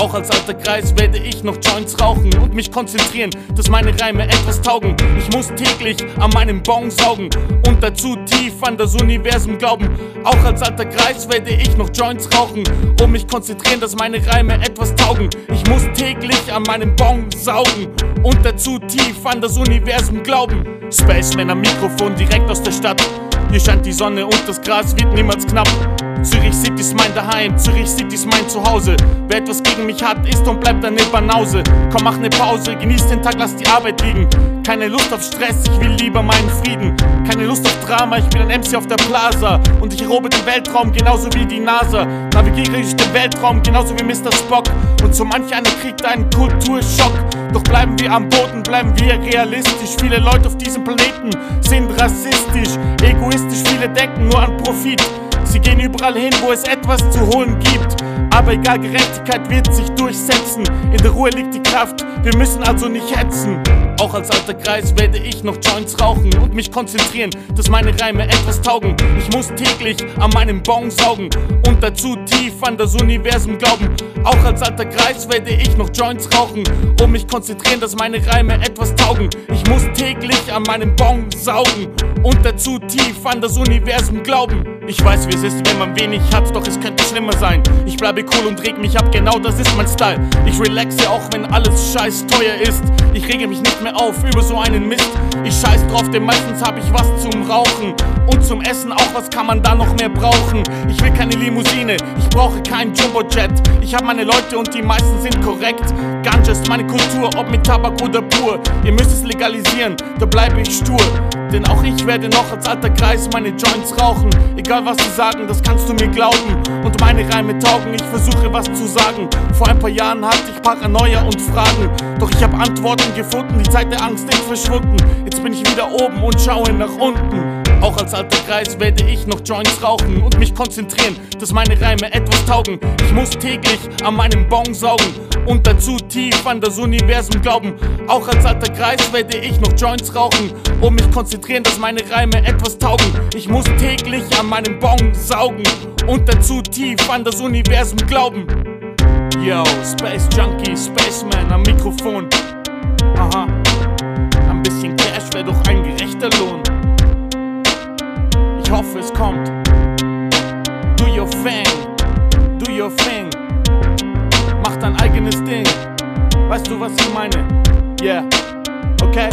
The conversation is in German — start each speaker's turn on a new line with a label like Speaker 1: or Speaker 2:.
Speaker 1: Auch als alter Kreis werde ich noch Joints rauchen und mich konzentrieren, dass meine Reime etwas taugen. Ich muss täglich an meinem Bon saugen und dazu tief an das Universum glauben. Auch als alter Kreis werde ich noch Joints rauchen und mich konzentrieren, dass meine Reime etwas taugen. Ich muss täglich an meinem Bon saugen und dazu tief an das Universum glauben. Spaceman am Mikrofon direkt aus der Stadt. Hier scheint die Sonne und das Gras wird niemals knapp. Zürich City ist mein Daheim, Zürich City ist mein Zuhause. Wer etwas gegen mich hat, ist und bleibt eine Banause. Komm, mach ne Pause, genieß den Tag, lass die Arbeit liegen. Keine Lust auf Stress, ich will lieber meinen Frieden. Keine Lust auf Drama, ich bin ein MC auf der Plaza. Und ich robe den Weltraum genauso wie die NASA. Navigiere ich den Weltraum genauso wie Mr. Spock. Und so manch einer kriegt einen Kulturschock. Doch bleiben wir am Boden, bleiben wir realistisch. Viele Leute auf diesem Planeten rassistisch, egoistisch, viele denken nur an Profit. Sie gehen überall hin, wo es etwas zu holen gibt. Aber egal, Gerechtigkeit wird sich durchsetzen. In der Ruhe liegt die Kraft, wir müssen also nicht hetzen. Auch als alter Kreis werde ich noch Joints rauchen und mich konzentrieren, dass meine Reime etwas taugen. Ich muss täglich an meinem Bon saugen und dazu tief an das Universum glauben. Auch als alter Kreis werde ich noch Joints rauchen und mich konzentrieren, dass meine Reime etwas taugen. Ich muss täglich an meinem Bon saugen und dazu tief an das Universum glauben. Ich weiß, wie es ist, wenn man wenig hat, doch es könnte schlimmer sein. Ich bleibe cool und reg mich ab, genau das ist mein Style. Ich relaxe auch, wenn alles scheiß teuer ist. Ich rege mich nicht mehr auf über so einen Mist. Ich scheiß drauf, denn meistens hab ich was zum Rauchen. Und zum Essen auch, was kann man da noch mehr brauchen? Ich will keine Limousine, ich brauche kein Jumbojet. Ich hab meine Leute und die meisten sind korrekt. Ganja ist meine Kultur, ob mit Tabak oder pur. Ihr müsst es legalisieren, da bleibe ich stur. Denn auch ich werde noch als alter Kreis meine Joints rauchen. Egal was sie sagen, das kannst du mir glauben. Und meine Reime taugen, ich versuche was zu sagen. Vor ein paar Jahren hatte ich Paranoia und Fragen. Doch ich habe Antworten gefunden, die Zeit der Angst ist verschwunden. Jetzt bin ich wieder oben und schaue nach unten. Auch als alter Kreis werde ich noch Joints rauchen und mich konzentrieren, dass meine Reime etwas taugen. Ich muss täglich an meinem Bon saugen und dazu tief an das Universum glauben. Auch als alter Kreis werde ich noch Joints rauchen und mich konzentrieren, dass meine Reime etwas taugen. Ich muss täglich an meinem Bon saugen und dazu tief an das Universum glauben. Yo, Space Junkie, Spaceman am Mikrofon. Aha, ein bisschen Cash wäre doch ein gerechter Lohn. Your thing, do your thing. Mach dein eigenes Ding. Weißt du, was ich meine? Yeah, okay?